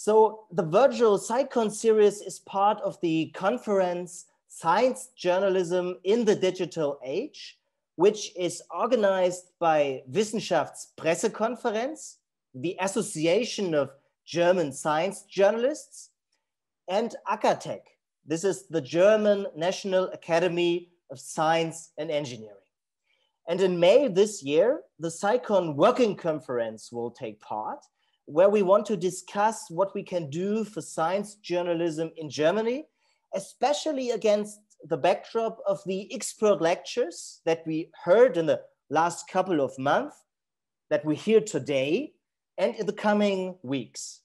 So the virtual SciCon series is part of the conference Science Journalism in the Digital Age, which is organized by Wissenschaftspressekonferenz, the Association of German Science Journalists, and acatech. This is the German National Academy of Science and Engineering. And in May this year, the SciCon Working Conference will take part, where we want to discuss what we can do for science journalism in Germany, especially against the backdrop of the expert lectures that we heard in the last couple of months, that we hear today, and in the coming weeks.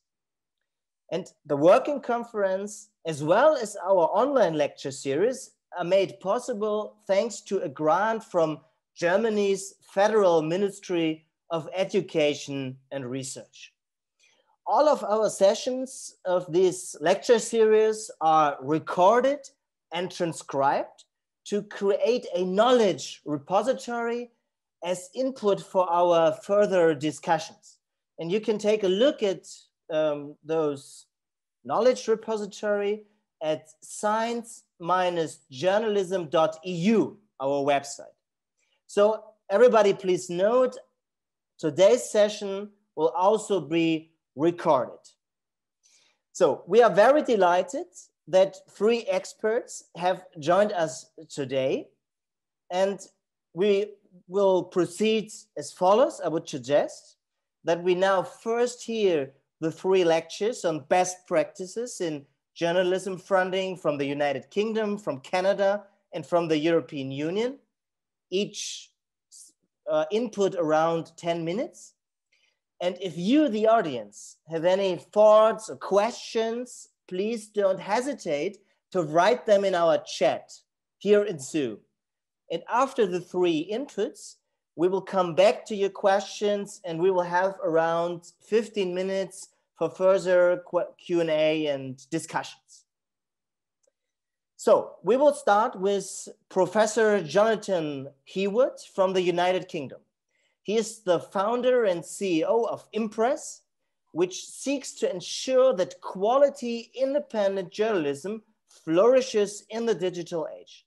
And the working conference, as well as our online lecture series, are made possible thanks to a grant from Germany's Federal Ministry of Education and Research all of our sessions of this lecture series are recorded and transcribed to create a knowledge repository as input for our further discussions. And you can take a look at um, those knowledge repository at science-journalism.eu, our website. So everybody please note, today's session will also be recorded. So we are very delighted that three experts have joined us today and we will proceed as follows. I would suggest that we now first hear the three lectures on best practices in journalism funding from the United Kingdom, from Canada, and from the European Union, each uh, input around 10 minutes. And if you, the audience, have any thoughts or questions, please don't hesitate to write them in our chat here in Zoom. And after the three inputs, we will come back to your questions and we will have around 15 minutes for further Q&A and discussions. So we will start with Professor Jonathan Heawood from the United Kingdom. He is the founder and CEO of Impress, which seeks to ensure that quality independent journalism flourishes in the digital age.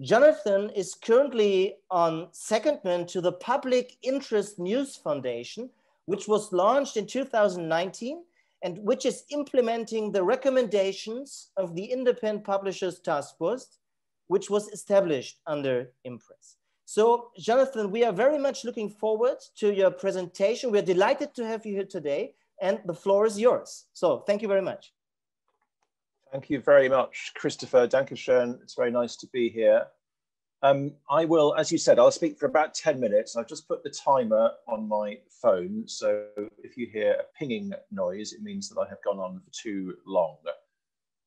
Jonathan is currently on secondment to the Public Interest News Foundation, which was launched in 2019 and which is implementing the recommendations of the Independent Publishers Task Force, which was established under Impress. So Jonathan, we are very much looking forward to your presentation. We're delighted to have you here today and the floor is yours. So thank you very much. Thank you very much, Christopher. Dankeschön. It's very nice to be here. Um, I will, as you said, I'll speak for about 10 minutes. I've just put the timer on my phone. So if you hear a pinging noise, it means that I have gone on for too long.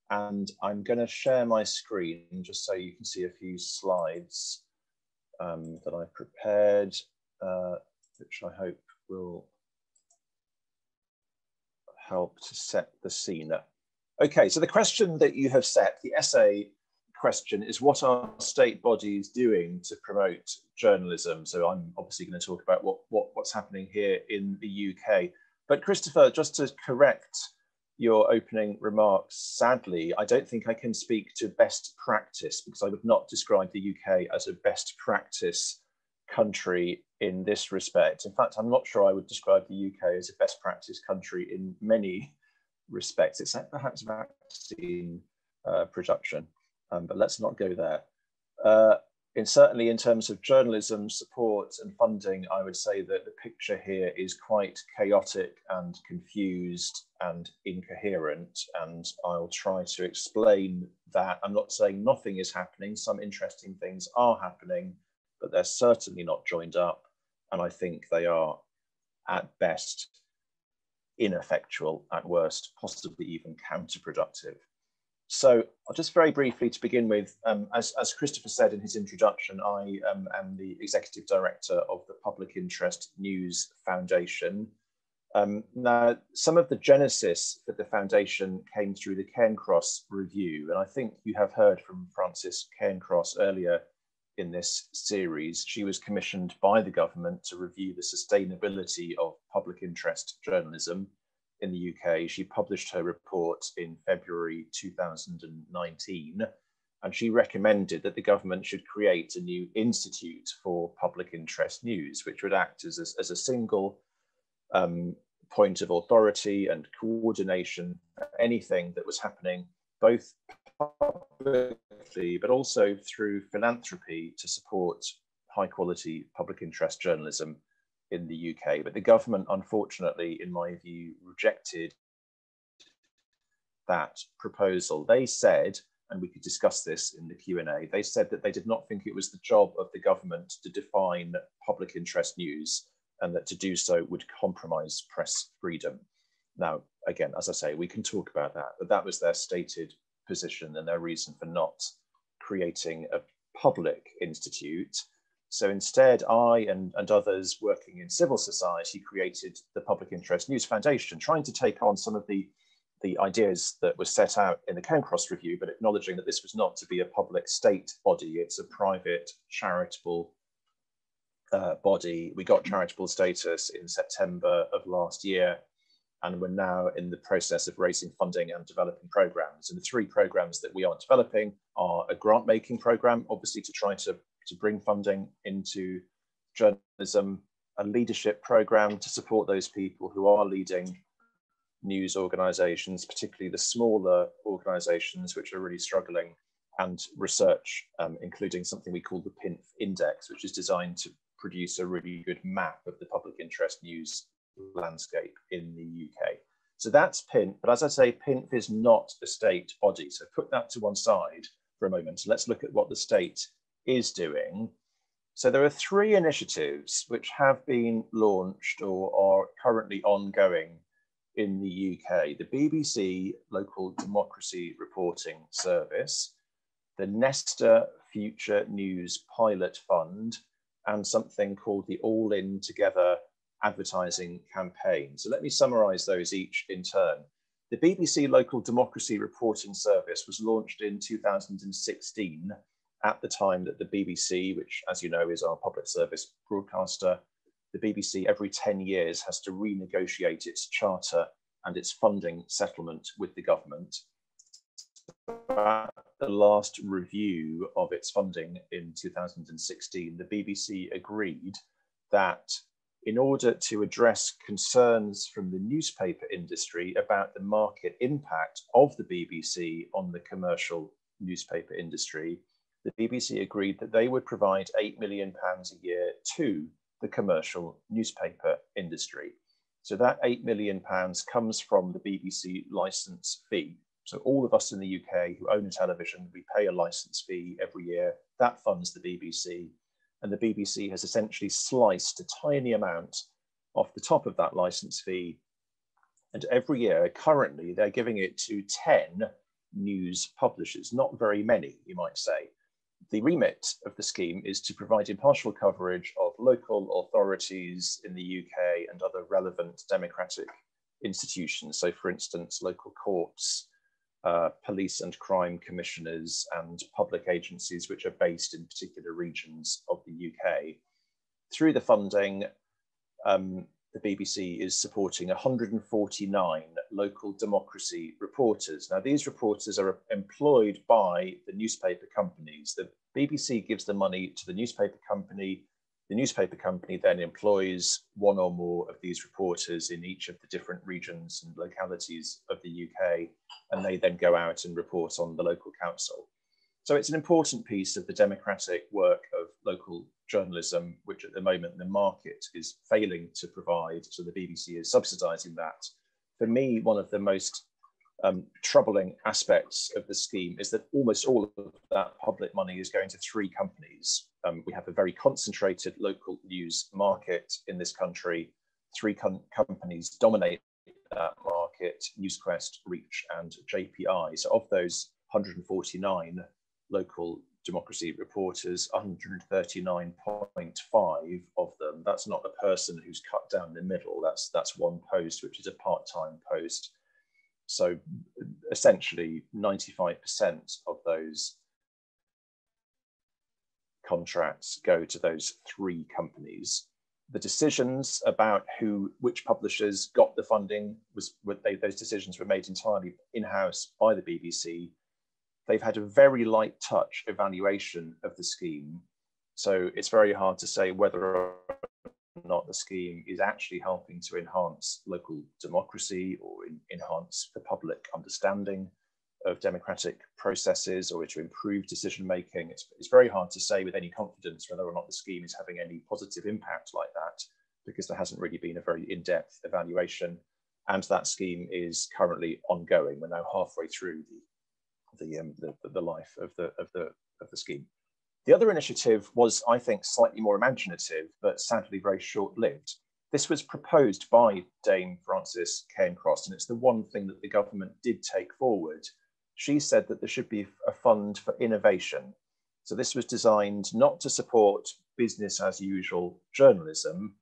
And I'm going to share my screen just so you can see a few slides um, that I've prepared, uh, which I hope will help to set the scene. Okay, so the question that you have set, the essay question is what are state bodies doing to promote journalism? So I'm obviously going to talk about what, what, what's happening here in the UK. But Christopher, just to correct your opening remarks, sadly, I don't think I can speak to best practice because I would not describe the UK as a best practice country in this respect. In fact, I'm not sure I would describe the UK as a best practice country in many respects, except perhaps vaccine uh, production. Um, but let's not go there. Uh, in certainly in terms of journalism support and funding, I would say that the picture here is quite chaotic and confused and incoherent. And I'll try to explain that. I'm not saying nothing is happening. Some interesting things are happening, but they're certainly not joined up. And I think they are at best ineffectual, at worst, possibly even counterproductive. So just very briefly to begin with, um, as, as, Christopher said in his introduction, I um, am the Executive Director of the Public Interest News Foundation. Um, now, some of the genesis for the foundation came through the Cairncross review, and I think you have heard from Frances Cairncross earlier in this series. She was commissioned by the government to review the sustainability of public interest journalism in the UK. She published her report in February 2019, and she recommended that the government should create a new institute for public interest news, which would act as a, as a single um, point of authority and coordination anything that was happening, both publicly but also through philanthropy to support high quality public interest journalism in the UK. But the government, unfortunately, in my view, rejected that proposal. They said, and we could discuss this in the Q&A, they said that they did not think it was the job of the government to define public interest news and that to do so would compromise press freedom. Now, again, as I say, we can talk about that, but that was their stated position and their reason for not creating a public institute. So instead, I and, and others working in civil society created the Public Interest News Foundation, trying to take on some of the, the ideas that were set out in the Cairncross Review, but acknowledging that this was not to be a public state body, it's a private charitable uh, body. We got charitable status in September of last year, and we're now in the process of raising funding and developing programs. And the three programs that we are developing are a grant making program, obviously to try to, to bring funding into journalism, a leadership program to support those people who are leading news organizations, particularly the smaller organizations which are really struggling, and research, um, including something we call the PINF Index, which is designed to produce a really good map of the public interest news landscape in the UK. So that's PINF, but as I say, PINF is not a state body. So put that to one side for a moment. Let's look at what the state is doing. So there are three initiatives which have been launched or are currently ongoing in the UK. The BBC Local Democracy Reporting Service, the Nesta Future News Pilot Fund, and something called the All In Together advertising campaign. So let me summarize those each in turn. The BBC Local Democracy Reporting Service was launched in 2016 at the time that the BBC, which as you know is our public service broadcaster, the BBC every 10 years has to renegotiate its charter and its funding settlement with the government. The last review of its funding in 2016, the BBC agreed that in order to address concerns from the newspaper industry about the market impact of the BBC on the commercial newspaper industry, the BBC agreed that they would provide £8 million a year to the commercial newspaper industry. So that £8 million comes from the BBC license fee. So all of us in the UK who own a television, we pay a license fee every year. That funds the BBC. And the BBC has essentially sliced a tiny amount off the top of that license fee. And every year, currently, they're giving it to 10 news publishers, not very many, you might say. The remit of the scheme is to provide impartial coverage of local authorities in the UK and other relevant democratic institutions. So, for instance, local courts, uh, police and crime commissioners and public agencies which are based in particular regions of the UK. Through the funding, um, the BBC is supporting 149 local democracy reporters. Now, these reporters are employed by the newspaper companies. The BBC gives the money to the newspaper company the newspaper company then employs one or more of these reporters in each of the different regions and localities of the UK, and they then go out and report on the local council. So it's an important piece of the democratic work of local journalism, which at the moment the market is failing to provide. So the BBC is subsidising that. For me, one of the most um, troubling aspects of the scheme is that almost all of that public money is going to three companies. Um, we have a very concentrated local news market in this country. Three com companies dominate that market, NewsQuest, Reach, and JPI. So of those 149 local democracy reporters, 139.5 of them, that's not a person who's cut down the middle, that's, that's one post, which is a part-time post so essentially 95% of those contracts go to those three companies. the decisions about who, which publishers got the funding was, they, those decisions were made entirely in-house by the BBC. They've had a very light touch evaluation of the scheme. So it's very hard to say whether or not the scheme is actually helping to enhance local democracy or in, enhance the public understanding of democratic processes or to improve decision making. It's, it's very hard to say with any confidence whether or not the scheme is having any positive impact like that because there hasn't really been a very in-depth evaluation and that scheme is currently ongoing. We're now halfway through the, the, um, the, the life of the, of, the, of the scheme. The other initiative was, I think, slightly more imaginative, but sadly very short-lived. This was proposed by Dame Frances Cairncross, and it's the one thing that the government did take forward she said that there should be a fund for innovation. So this was designed not to support business as usual journalism,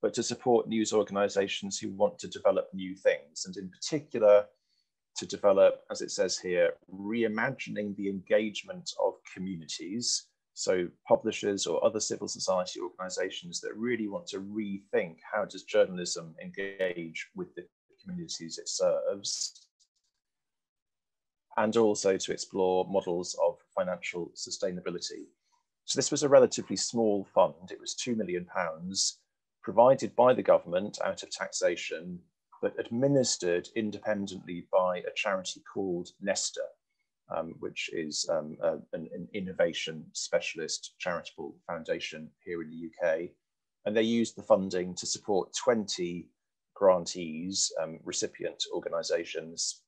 but to support news organizations who want to develop new things. And in particular, to develop, as it says here, reimagining the engagement of communities. So publishers or other civil society organizations that really want to rethink how does journalism engage with the communities it serves and also to explore models of financial sustainability. So this was a relatively small fund. It was £2 million provided by the government out of taxation, but administered independently by a charity called Nesta, um, which is um, a, an, an, innovation specialist charitable foundation here in the UK. And they used the funding to support 20 grantees, um, recipient organisations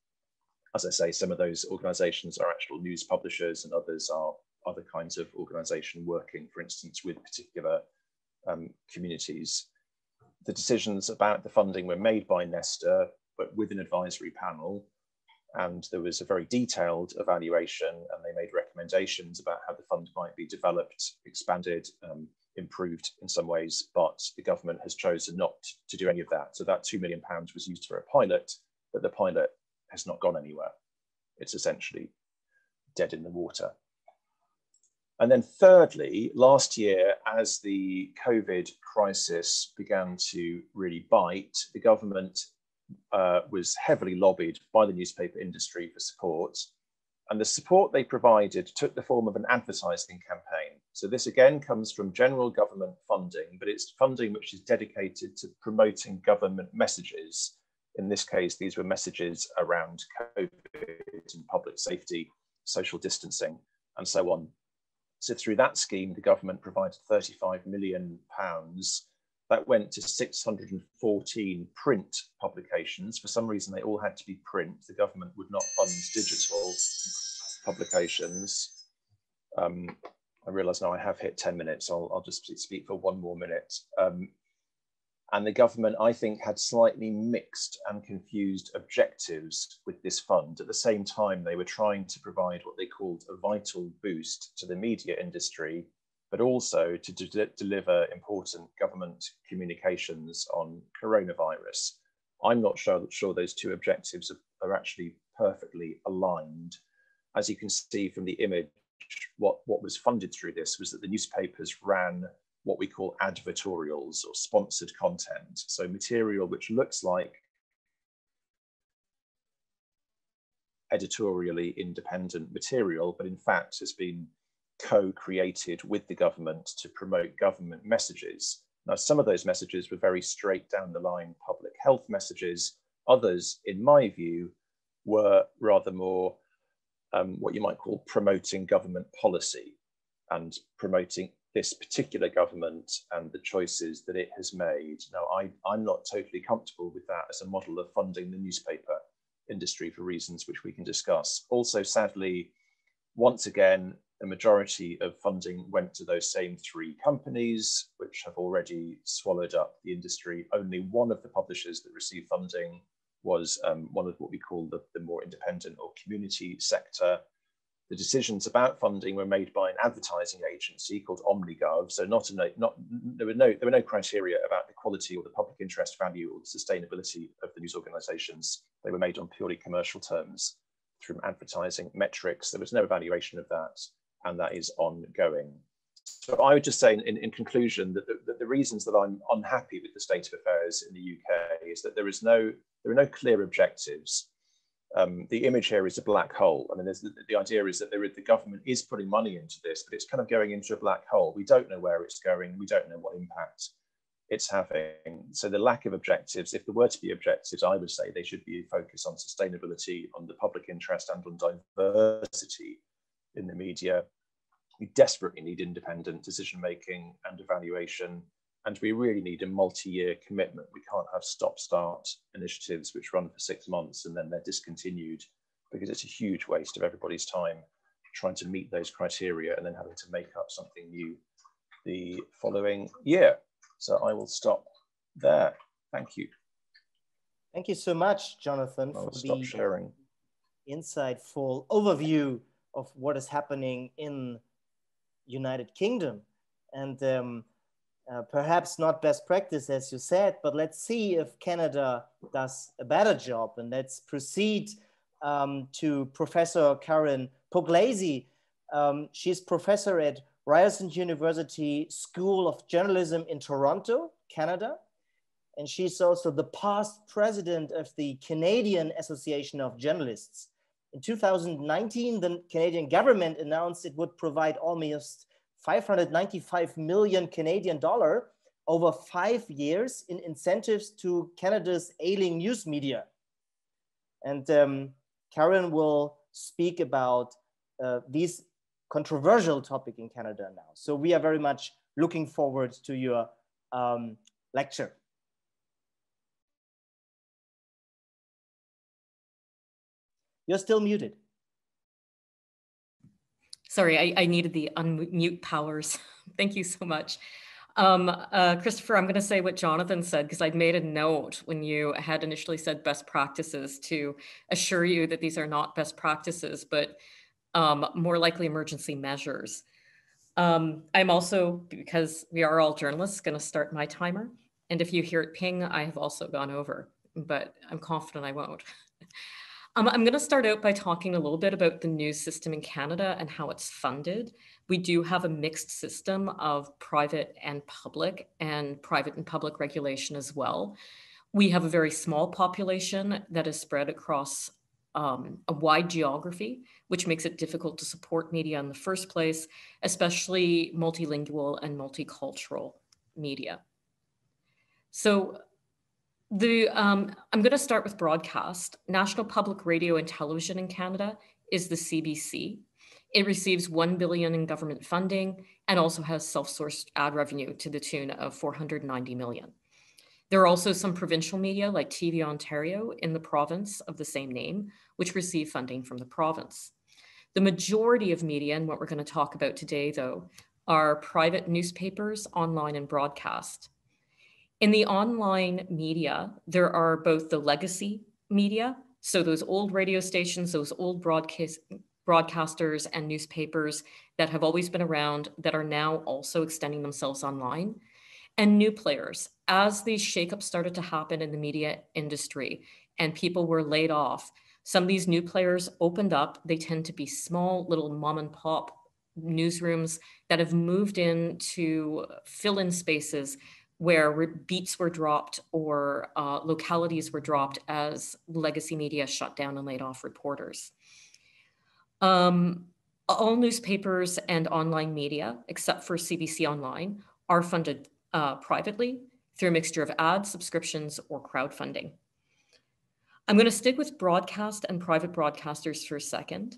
as I say, some of those organizations are actual news publishers and others are other kinds of organization working, for instance, with particular um, communities. The decisions about the funding were made by Nesta, but with an advisory panel. And there was a very detailed evaluation and they made recommendations about how the fund might be developed, expanded, um, improved in some ways, but the government has chosen not to do any of that. So that £2 million was used for a pilot, but the pilot has not gone anywhere. It's essentially dead in the water. And then thirdly, last year, as the COVID crisis began to really bite, the government uh, was heavily lobbied by the newspaper industry for support. And the support they provided took the form of an advertising campaign. So this again comes from general government funding, but it's funding which is dedicated to promoting government messages in this case, these were messages around COVID and public safety, social distancing, and so on. So through that scheme, the government provided 35 million pounds. That went to 614 print publications. For some reason, they all had to be print. The government would not fund digital publications. Um, I realize now I have hit 10 minutes. I'll, I'll just speak for one more minute. Um, and the government, I think, had slightly mixed and confused objectives with this fund. At the same time, they were trying to provide what they called a vital boost to the media industry, but also to de deliver important government communications on coronavirus. I'm not sure, sure those two objectives are, are actually perfectly aligned. As you can see from the image, what, what was funded through this was that the newspapers ran what we call advertorials or sponsored content. So material which looks like editorially independent material, but in fact has been co-created with the government to promote government messages. Now, some of those messages were very straight down the line public health messages. Others, in my view, were rather more um, what you might call promoting government policy and promoting this particular government and the choices that it has made. Now, I, I'm not totally comfortable with that as a model of funding the newspaper industry for reasons which we can discuss. Also, sadly, once again, a majority of funding went to those same three companies, which have already swallowed up the industry. Only one of the publishers that received funding was um, one of what we call the, the more independent or community sector the decisions about funding were made by an advertising agency called Omnigov. So not, a, not there were no there were no criteria about the quality or the public interest value or the sustainability of the news organisations. They were made on purely commercial terms through advertising metrics. There was no evaluation of that, and that is ongoing. so I would just say in, in conclusion that the, that the, reasons that I'm unhappy with the state of affairs in the UK is that there is no there are no clear objectives. Um, the image here is a black hole. I mean, the, the, idea is that there, the government is putting money into this, but it's kind of going into a black hole. We don't know where it's going. We don't know what impact it's having. So the lack of objectives, if there were to be objectives, I would say they should be focused on sustainability, on the public interest, and on diversity in the media we desperately need independent decision making and evaluation. And we really need a multi year commitment. We can't have stop start initiatives which run for six months and then they're discontinued because it's a huge waste of everybody's time trying to meet those criteria and then having to make up something new the following year. So I will stop there. Thank you. Thank you so much, Jonathan, I'll for the sharing. insightful overview of what is happening in United Kingdom. And um, uh, perhaps not best practice, as you said, but let's see if Canada does a better job. And let's proceed um, to Professor Karyn Pugliese. Um, she's professor at Ryerson University School of Journalism in Toronto, Canada. And she's also the past president of the Canadian Association of Journalists. In 2019, the Canadian government announced it would provide almost 595 million Canadian dollar over five years in incentives to Canada's ailing news media. And um, Karyn will speak about uh, this controversial topic in Canada now. So we are very much looking forward to your um, lecture. You're still muted. Sorry, I, I needed the unmute powers. Thank you so much. Um, uh, Christopher, I'm going to say what Jonathan said because I'd made a note when you had initially said best practices to assure you that these are not best practices, but um, more likely emergency measures. Um, I'm also, because we are all journalists, going to start my timer. And if you hear it ping, I have also gone over, but I'm confident I won't. Um, I'm going to start out by talking a little bit about the news system in Canada and how it's funded. We do have a mixed system of private and public, and private and public regulation as well. We have a very small population that is spread across um, a wide geography, which makes it difficult to support media in the first place, especially multilingual and multicultural media. So the um, I'm going to start with broadcast. National Public Radio and Television in Canada is the CBC. It receives 1 billion in government funding and also has self-sourced ad revenue to the tune of 490 million. There are also some provincial media like TV Ontario in the province of the same name, which receive funding from the province. The majority of media, and what we're going to talk about today, though, are private newspapers, online, and broadcast. In the online media, there are both the legacy media, so those old radio stations, those old broadcast broadcasters and newspapers that have always been around that are now also extending themselves online, and new players. As these shakeups started to happen in the media industry and people were laid off, some of these new players opened up. They tend to be small, little mom and pop newsrooms that have moved in to fill in spaces where beats were dropped or uh, localities were dropped as legacy media shut down and laid off reporters. Um, all newspapers and online media, except for CBC Online, are funded uh, privately through a mixture of ads, subscriptions, or crowdfunding. I'm going to stick with broadcast and private broadcasters for a second,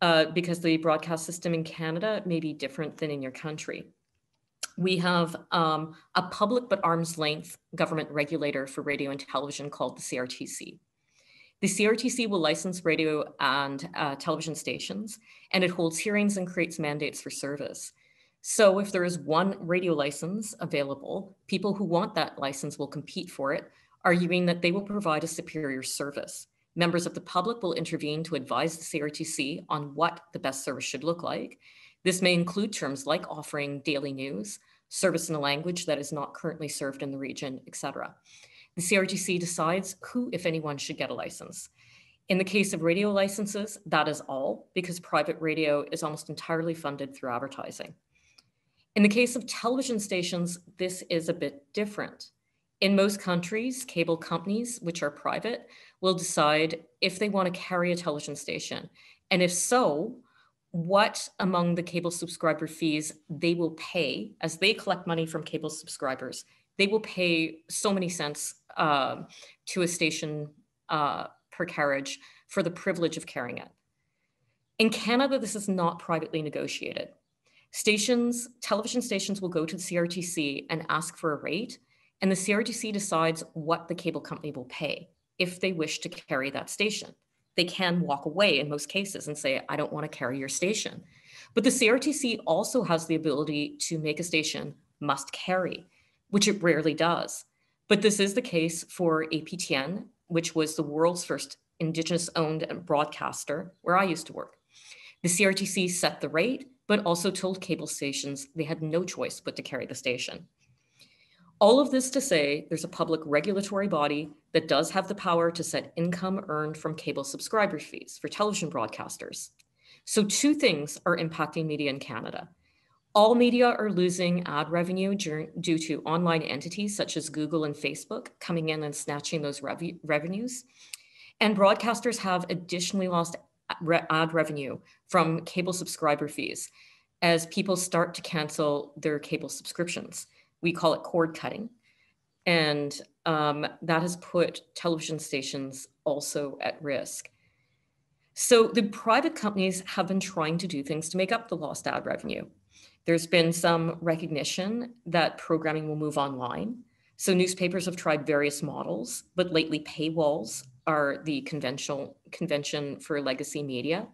uh, because the broadcast system in Canada may be different than in your country we have um, a public but arm's length government regulator for radio and television called the CRTC. The CRTC will license radio and uh, television stations, and it holds hearings and creates mandates for service. So if there is one radio license available, people who want that license will compete for it, arguing that they will provide a superior service. Members of the public will intervene to advise the CRTC on what the best service should look like, this may include terms like offering daily news, service in a language that is not currently served in the region, etc. The CRTC decides who, if anyone, should get a license. In the case of radio licenses, that is all, because private radio is almost entirely funded through advertising. In the case of television stations, this is a bit different. In most countries, cable companies, which are private, will decide if they want to carry a television station. And if so, what among the cable subscriber fees they will pay as they collect money from cable subscribers. They will pay so many cents uh, to a station uh, per carriage for the privilege of carrying it. In Canada, this is not privately negotiated. Stations, television stations will go to the CRTC and ask for a rate, and the CRTC decides what the cable company will pay if they wish to carry that station. They can walk away in most cases and say, I don't want to carry your station. But the CRTC also has the ability to make a station must carry, which it rarely does. But this is the case for APTN, which was the world's first Indigenous owned broadcaster where I used to work. The CRTC set the rate, but also told cable stations they had no choice but to carry the station. All of this to say, there's a public regulatory body that does have the power to set income earned from cable subscriber fees for television broadcasters. So, two things are impacting media in Canada. All media are losing ad revenue due to online entities such as Google and Facebook coming in and snatching those rev- revenues. And broadcasters have additionally lost ad revenue from cable subscriber fees as people start to cancel their cable subscriptions. We call it cord cutting. And um, that has put television stations also at risk. So the private companies have been trying to do things to make up the lost ad revenue. There's been some recognition that programming will move online. So newspapers have tried various models, but lately paywalls are the conventional convention for legacy media.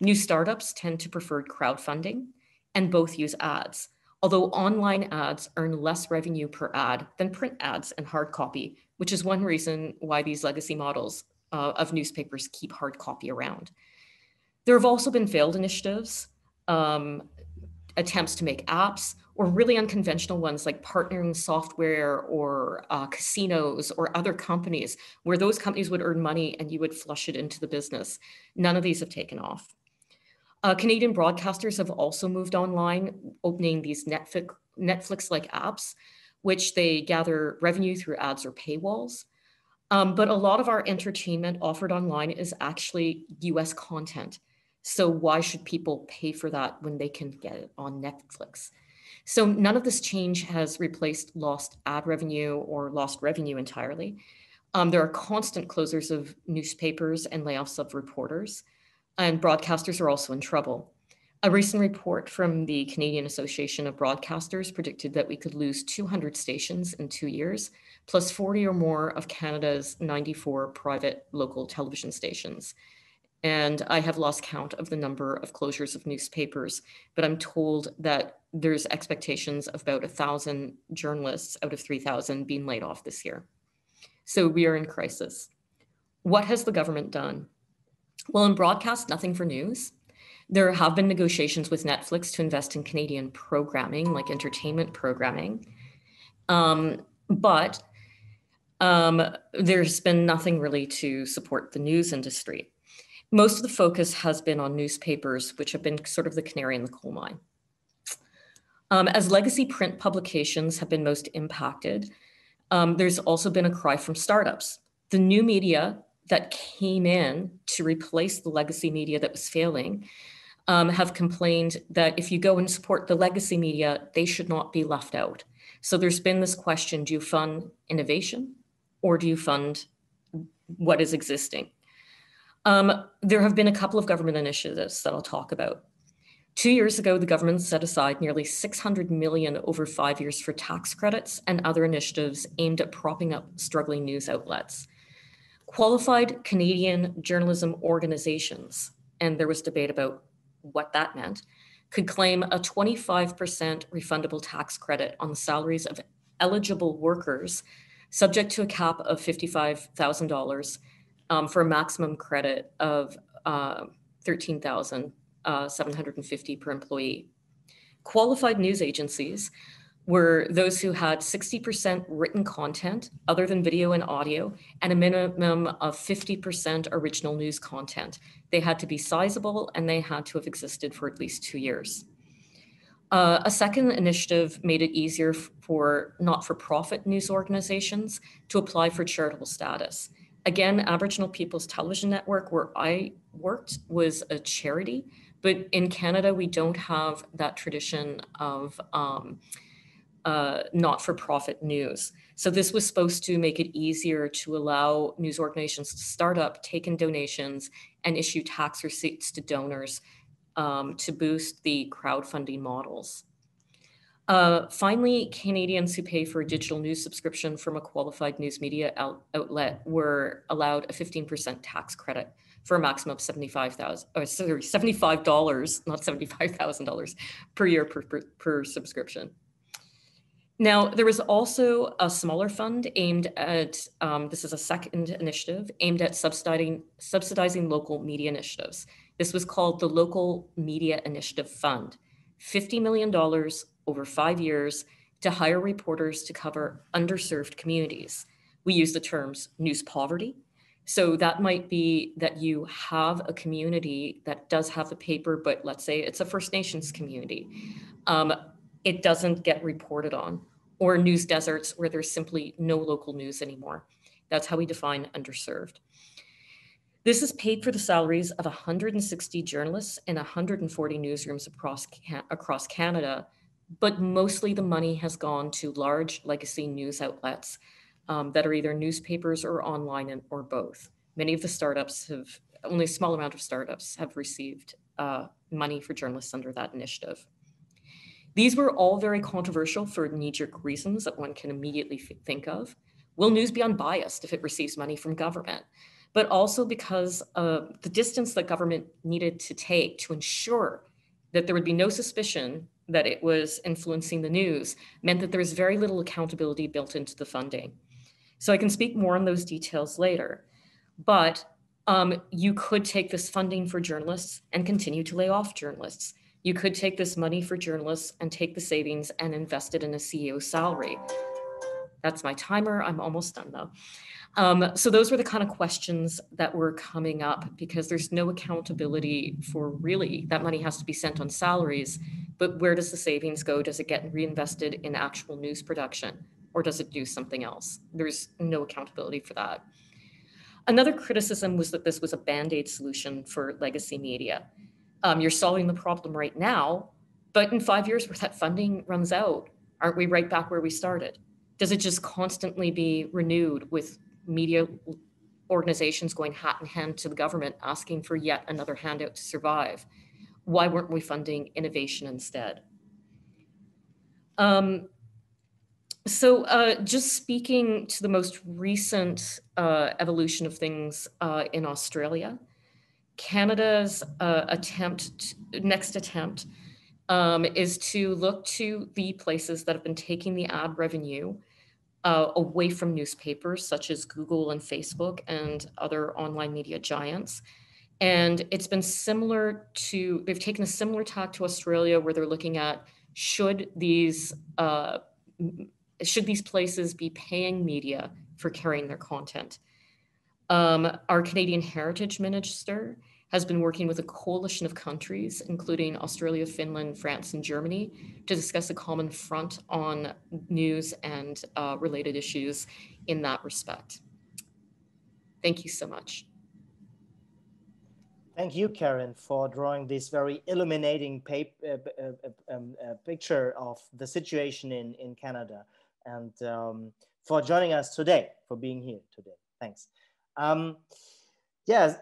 New startups tend to prefer crowdfunding and both use ads, although online ads earn less revenue per ad than print ads and hard copy, which is one reason why these legacy models uh, of newspapers keep hard copy around. There have also been failed initiatives, um, attempts to make apps or really unconventional ones like partnering software or uh, casinos or other companies where those companies would earn money and you would flush it into the business. None of these have taken off. Uh, Canadian broadcasters have also moved online, opening these Netflix Netflix like apps, which they gather revenue through ads or paywalls. Um, but a lot of our entertainment offered online is actually US content. So why should people pay for that when they can get it on Netflix? So none of this change has replaced lost ad revenue or lost revenue entirely. Um, there are constant closures of newspapers and layoffs of reporters, and broadcasters are also in trouble. A recent report from the Canadian Association of Broadcasters predicted that we could lose 200 stations in two years, plus 40 or more of Canada's 94 private local television stations. And I have lost count of the number of closures of newspapers, but I'm told that there's expectations of about thousand journalists out of 3,000 being laid off this year. So we are in crisis. What has the government done? Well, in broadcast, nothing for news. There have been negotiations with Netflix to invest in Canadian programming, like entertainment programming. Um, but um, there's been nothing really to support the news industry. Most of the focus has been on newspapers, which have been sort of the canary in the coal mine. Um, as legacy print publications have been most impacted, um, there's also been a cry from startups. The new media that came in to replace the legacy media that was failing um, have complained that if you go and support the legacy media, they should not be left out. So there's been this question do you fund innovation or do you fund what is existing? Um, there have been a couple of government initiatives that I'll talk about. Two years ago, the government set aside nearly 600 million over five years for tax credits and other initiatives aimed at propping up struggling news outlets. Qualified Canadian journalism organizations, and there was debate about what that meant, could claim a 25% refundable tax credit on the salaries of eligible workers, subject to a cap of $55,000 um, for a maximum credit of uh, 13,000 uh, 750 per employee. Qualified news agencies were those who had 60% written content other than video and audio and a minimum of 50% original news content. They had to be sizable and they had to have existed for at least two years. Uh, a second initiative made it easier for not-for-profit news organizations to apply for charitable status. Again, Aboriginal People's Television Network, where I worked, was a charity, but in Canada, we don't have that tradition of um, uh, not-for-profit news. So this was supposed to make it easier to allow news organizations to start up, take in donations, and issue tax receipts to donors um, to boost the crowdfunding models. Uh, finally, Canadians who pay for a digital news subscription from a qualified news media out outlet were allowed a 15% tax credit for a maximum of 75,000 or sorry, $75, not $75,000 per year per, per, per subscription. Now, there was also a smaller fund aimed at, um, this is a second initiative, aimed at subsidizing, subsidizing local media initiatives. This was called the Local Media Initiative Fund. $50 million over five years to hire reporters to cover underserved communities. We use the terms news poverty. So that might be that you have a community that does have a paper, but let's say it's a First Nations community. Um, it doesn't get reported on, or news deserts where there's simply no local news anymore. That's how we define underserved. This is paid for the salaries of 160 journalists in 140 newsrooms across, across Canada, but mostly the money has gone to large legacy news outlets um, that are either newspapers or online and, or both. Many of the startups have, only a small amount of startups have received uh, money for journalists under that initiative. These were all very controversial for knee-jerk reasons that one can immediately think of. Will news be unbiased if it receives money from government? but also because of the distance that government needed to take to ensure that there would be no suspicion that it was influencing the news meant that there was very little accountability built into the funding. So I can speak more on those details later, but um, you could take this funding for journalists and continue to lay off journalists. You could take this money for journalists and take the savings and invest it in a CEO salary. That's my timer. I'm almost done though. Um, so those were the kind of questions that were coming up because there's no accountability for really that money has to be sent on salaries, but where does the savings go? Does it get reinvested in actual news production or does it do something else? There's no accountability for that. Another criticism was that this was a band-aid solution for legacy media. Um, you're solving the problem right now, but in five years where that funding runs out, aren't we right back where we started? Does it just constantly be renewed with media organizations going hat in hand to the government asking for yet another handout to survive. Why weren't we funding innovation instead? Um, so uh, just speaking to the most recent uh, evolution of things uh, in Australia, Canada's uh, attempt, next attempt, um, is to look to the places that have been taking the ad revenue uh, away from newspapers such as Google and Facebook and other online media giants. And it's been similar to, they've taken a similar tack to Australia where they're looking at should these, uh, should these places be paying media for carrying their content? Um, our Canadian Heritage Minister has been working with a coalition of countries, including Australia, Finland, France, and Germany, to discuss a common front on news and uh, related issues in that respect. Thank you so much. Thank you, Karyn, for drawing this very illuminating paper, uh, uh, um, uh, picture of the situation in, in Canada and um, for joining us today, for being here today. Thanks. Um, yeah,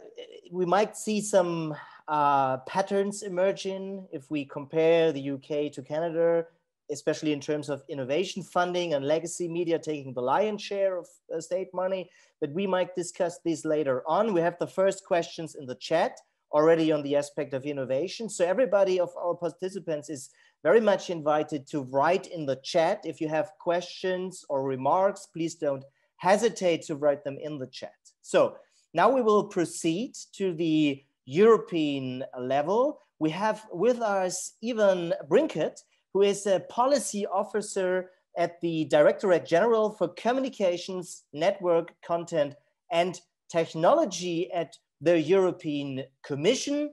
we might see some uh, patterns emerging if we compare the UK to Canada, especially in terms of innovation funding and legacy media taking the lion's share of uh, state money. But we might discuss this later on. We have the first questions in the chat already on the aspect of innovation. So everybody of our participants is very much invited to write in the chat. If you have questions or remarks, please don't hesitate to write them in the chat. So now we will proceed to the European level. We have with us Ivan Brincat, who is a policy officer at the Directorate General for Communications, Network, Content and Technology at the European Commission.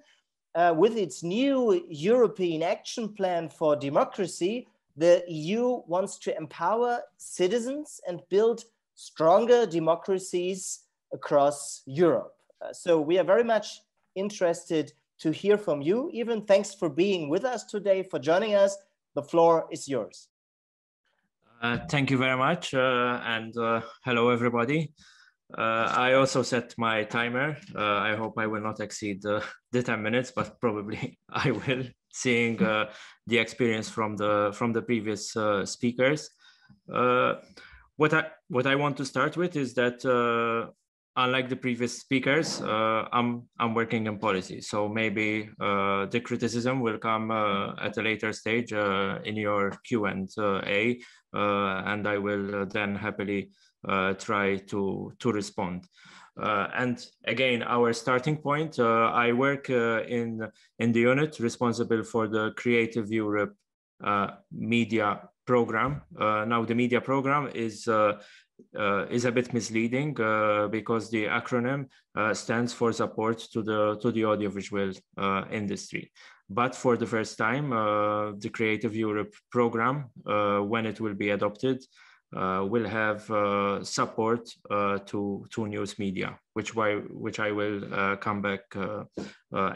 uh, with its new European Action Plan for Democracy, the EU wants to empower citizens and build stronger democracies across Europe. Uh, so we are very much interested to hear from you. Ivan thanks for being with us today, for joining us. The floor is yours. Uh, thank you very much. Uh, and uh, hello, everybody. Uh, I also set my timer. Uh, I hope I will not exceed the 10 minutes, but probably I will, seeing the experience from the from the previous speakers. what I what I want to start with is that unlike the previous speakers, uh, I'm I'm working in policy, so maybe uh, the criticism will come uh, at a later stage uh, in your Q and A, uh, and I will uh, then happily try to to respond. and again, our starting point. I work in in the unit responsible for the Creative Europe media program. now, the media program is uh, is a bit misleading uh, because the acronym uh, stands for support to the to the audiovisual uh, industry. But for the first time, uh, the Creative Europe program, uh, when it will be adopted, will have support to to news media, which why which I will come back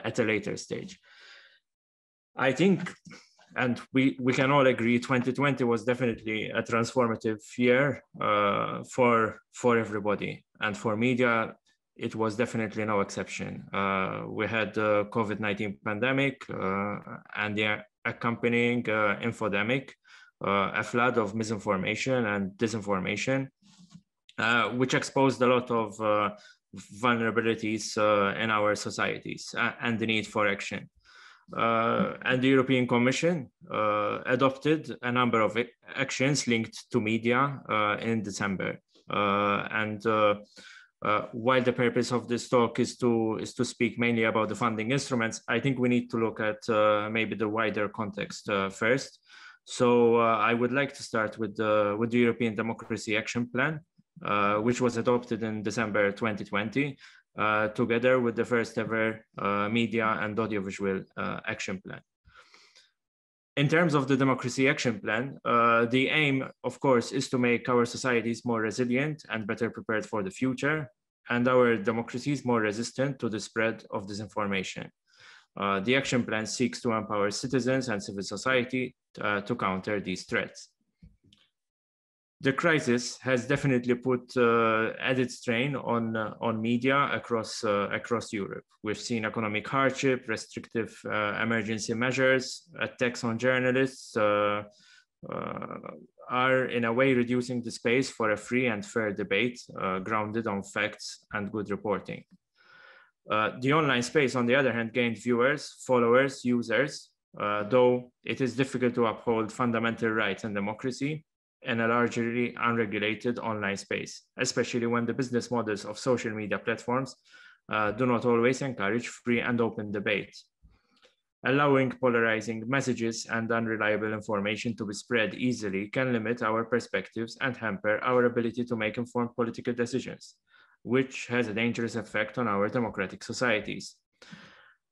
at a later stage. I think and we, we can all agree 2020 was definitely a transformative year uh, for for everybody. And for media it was definitely no exception. Uh, we had the covid-19 pandemic uh, and the accompanying uh, infodemic uh, a flood of misinformation and disinformation which exposed a lot of vulnerabilities in our societies and the need for action and the European Commission uh, adopted a number of actions linked to media uh, in December. Uh, and uh, uh, while the purpose of this talk is to is to speak mainly about the funding instruments, I think we need to look at maybe the wider context first. So I would like to start with the with the European Democracy Action Plan, which was adopted in December 2020 uh, together with the first ever uh, media and audiovisual uh, action plan. In terms of the Democracy Action Plan, uh, the aim, of course, is to make our societies more resilient and better prepared for the future, and our democracies more resistant to the spread of disinformation. Uh, the action plan seeks to empower citizens and civil society uh, to counter these threats the crisis has definitely put uh, added strain on uh, on media across uh, across Europe. We've seen economic hardship, restrictive uh, emergency measures, attacks on journalists uh, uh, are in a way reducing the space for a free and fair debate grounded on facts and good reporting. the online space, on the other hand, gained viewers, followers, users, though it is difficult to uphold fundamental rights and democracy in a largely unregulated online space, especially when the business models of social media platforms uh, do not always encourage free and open debate. Allowing polarizing messages and unreliable information to be spread easily can limit our perspectives and hamper our ability to make informed political decisions, which has a dangerous effect on our democratic societies.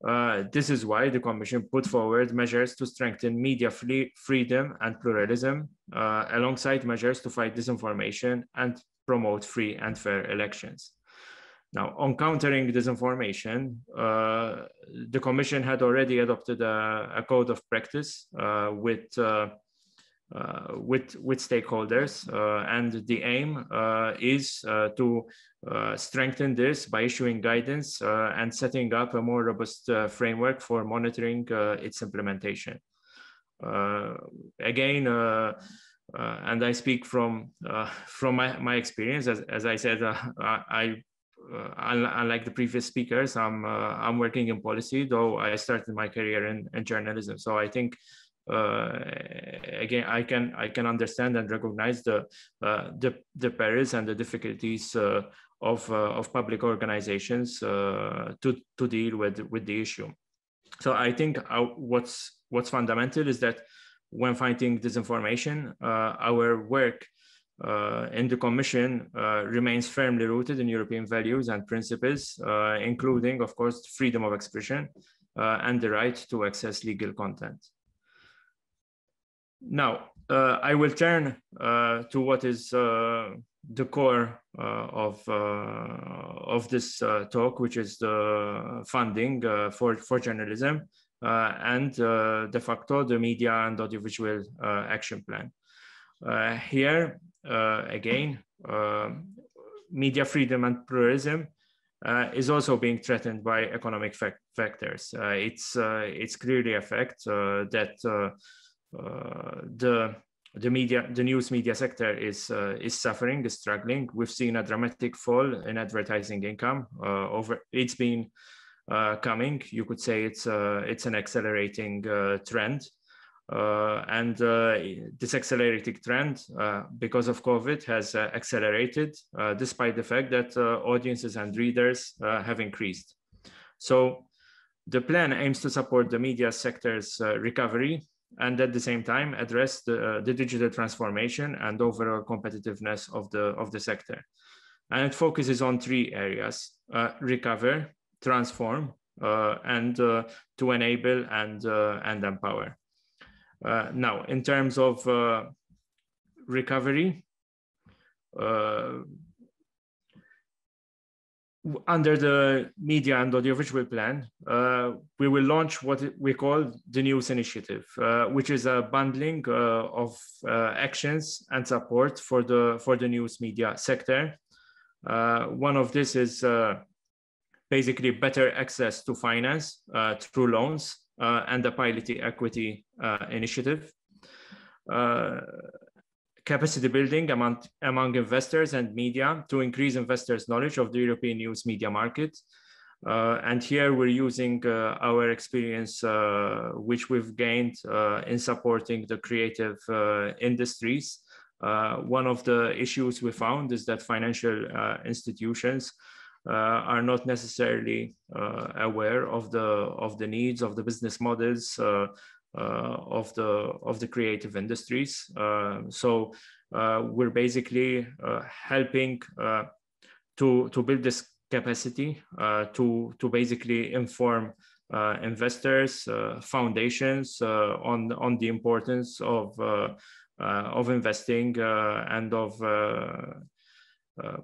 Uh, this is why the Commission put forward measures to strengthen media free freedom and pluralism, uh, alongside measures to fight disinformation and promote free and fair elections. Now, on countering disinformation, uh, the Commission had already adopted a, a code of practice uh, with uh, uh, with with stakeholders, uh, and the aim uh, is to strengthen this by issuing guidance and setting up a more robust framework for monitoring its implementation. again, uh, and I speak from uh, from my, my experience. As, as I said, uh, I unlike the previous speakers, I'm I'm working in policy, though I started my career in, in journalism. So I think uh, again, I can I can understand and recognize the uh, the, the perils and the difficulties uh, of of public organizations to to deal with with the issue. So I think what's what's fundamental is that when fighting disinformation, our work uh, in the Commission uh, remains firmly rooted in European values and principles, uh, including, of course, freedom of expression, and the right to access legal content. Now, uh, I will turn uh, to what is uh, the core of of this talk, which is the funding for for journalism and de facto the media and audiovisual action plan. here, again, media freedom and pluralism uh, is also being threatened by economic factors. Uh, it's uh, it's clearly a fact that uh, the the media, the news media sector is uh, is suffering, is struggling. We've seen a dramatic fall in advertising income. Uh, over, it's been coming. You could say it's it's an accelerating trend. Uh, and uh, this accelerating trend, uh, because of COVID, has accelerated despite the fact that audiences and readers have increased. So the plan aims to support the media sector's recovery and at the same time address the, uh, the digital transformation and overall competitiveness of the, of the sector. And it focuses on three areas, uh, recover, transform, uh, and uh, to enable and, uh, and empower. Uh, now, in terms of recovery, under the media and audiovisual plan, uh, we will launch what we call the News Initiative, uh, which is a bundling uh, of uh, actions and support for the for the news media sector. Uh, one of this is uh, basically better access to finance through loans and the pilot equity initiative capacity building among, among investors and media to increase investors' knowledge of the European news media market. Uh, and here we're using uh, our experience, uh, which we've gained uh, in supporting the creative uh, industries. Uh, one of the issues we found is that financial institutions are not necessarily aware of the of the needs of the business models of the of the creative industries. Uh, so uh, we're basically helping to to build this capacity to to basically inform uh, investors, uh, foundations uh, on on the importance of of investing and of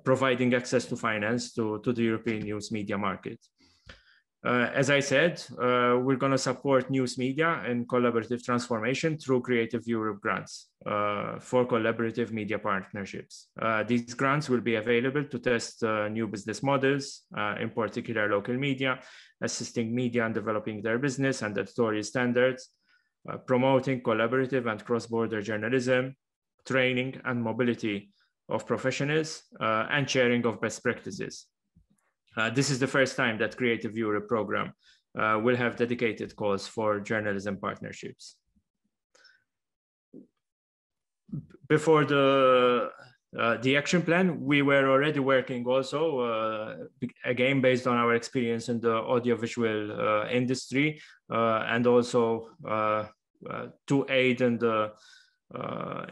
providing access to finance to, to the European news media market. Uh, as I said, uh, we're going to support news media and collaborative transformation through Creative Europe grants uh, for collaborative media partnerships. Uh, these grants will be available to test uh, new business models, uh, in particular local media, assisting media in developing their business and editorial standards, promoting collaborative and cross-border journalism, training and mobility of professionals, and sharing of best practices. Uh, this is the first time that Creative Europe program uh, will have dedicated calls for journalism partnerships. Before the uh, the action plan, we were already working also, uh, again, based on our experience in the audiovisual uh, industry uh, and also to aid in the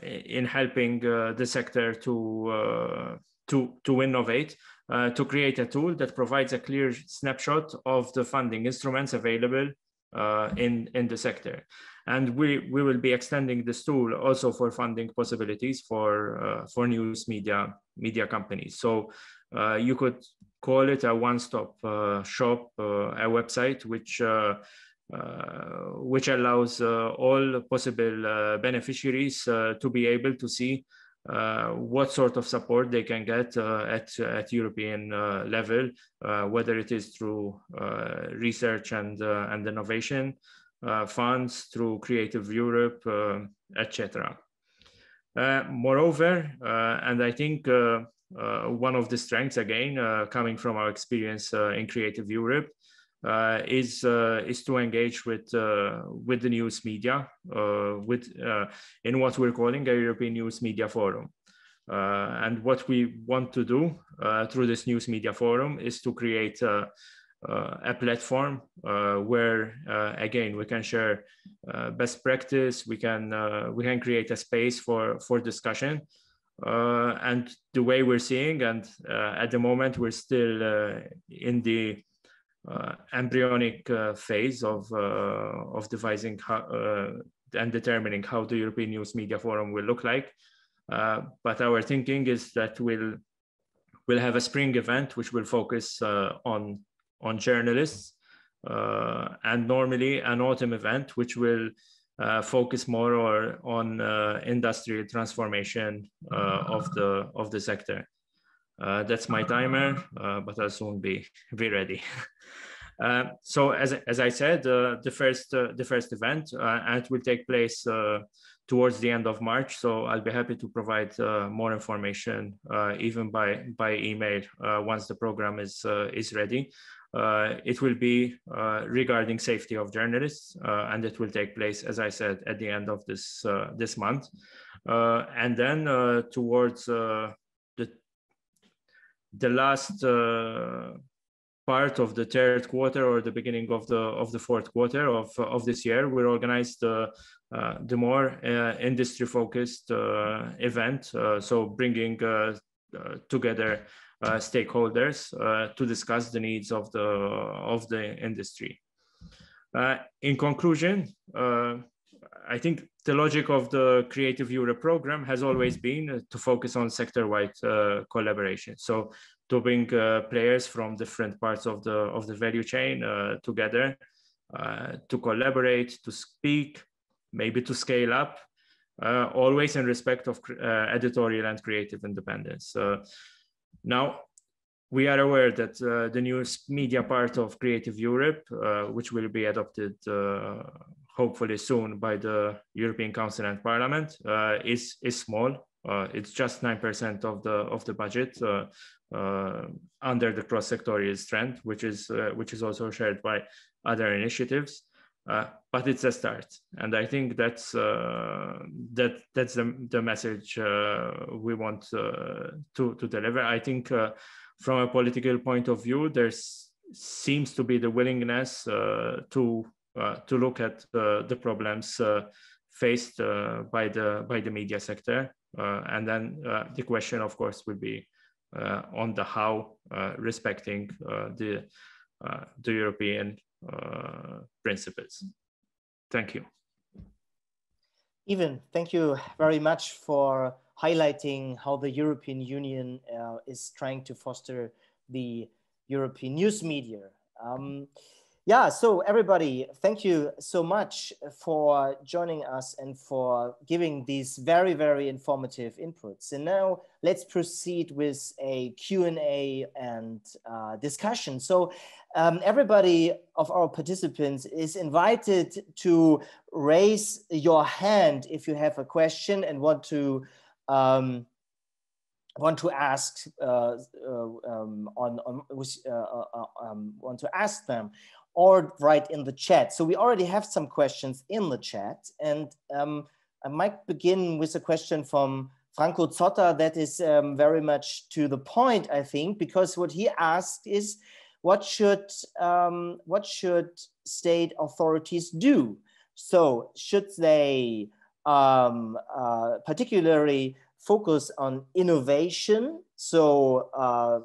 in helping the sector to to to innovate uh, to create a tool that provides a clear snapshot of the funding instruments available uh, in, in the sector. And we, we will be extending this tool also for funding possibilities for, uh, for news media, media companies. So uh, you could call it a one-stop uh, shop, uh, a website which which allows all possible beneficiaries to be able to see uh, what sort of support they can get uh, at, at European uh, level, whether it is through research and, and innovation funds, through Creative Europe, etc. moreover, and I think uh, one of the strengths, again, uh, coming from our experience uh, in Creative Europe, uh, is uh, is to engage with uh, with the news media with in what we're calling a European News Media Forum. and what we want to do through this news media forum is to create a, a platform where again we can share best practice. We can we can create a space for for discussion. Uh, and the way we're seeing and uh, at the moment we're still uh, in the uh, embryonic uh, phase of uh, of devising how, and determining how the European News Media Forum will look like. but our thinking is that we'll we'll have a spring event which will focus on on journalists and normally an autumn event which will uh, focus more or on uh, industrial transformation uh, of the of the sector. Uh, that's my timer, uh, but I'll soon be, be ready. uh, so as, as I said, uh, the first uh, the first event uh, and it will take place uh, towards the end of March. So I'll be happy to provide uh, more information even by by email once the program is is ready. it will be regarding safety of journalists, and it will take place, as I said, at the end of this this month. and then towards the last uh, part of the third quarter or the beginning of the of the fourth quarter of of this year, we organized uh, uh, the more uh, industry focused uh, event. Uh, so bringing together stakeholders to discuss the needs of the of the industry. in conclusion, I think the logic of the Creative Europe program has always been uh, to focus on sector-wide uh, collaboration. So to bring uh, players from different parts of the of the value chain uh, together uh, to collaborate, to speak, maybe to scale up, uh, always in respect of editorial and creative independence. now, we are aware that uh, the new media part of Creative Europe, uh, which will be adopted uh, hopefully soon by the European Council and Parliament, uh, is is small. Uh, it's just nine percent of the of the budget uh, uh under the cross-sectorial strength, which is uh, which is also shared by other initiatives. But it's a start, and I think that's that that's the the message we want to to deliver. I think from a political point of view, there seems to be the willingness uh, to Uh, look at uh, the problems uh, faced uh, by the by the media sector, uh, and then the question, of course, will be on the how, respecting the the European principles. Thank you. Ivan, thank you very much for highlighting how the European Union uh, is trying to foster the European news media. Um, yeah, so everybody, thank you so much for joining us and for giving these very, very informative inputs. And now let's proceed with a Q&A and uh, discussion. So um, everybody of our participants is invited to raise your hand if you have a question and want to um, want to ask uh, uh, um, on, on uh, uh, uh, um, want to ask them or write in the chat. So we already have some questions in the chat. And um, I might begin with a question from Franco Zotta that is um, very much to the point, I think, because what he asked is, what should, um, what should state authorities do? So should they um, uh, particularly focus on innovation? So uh,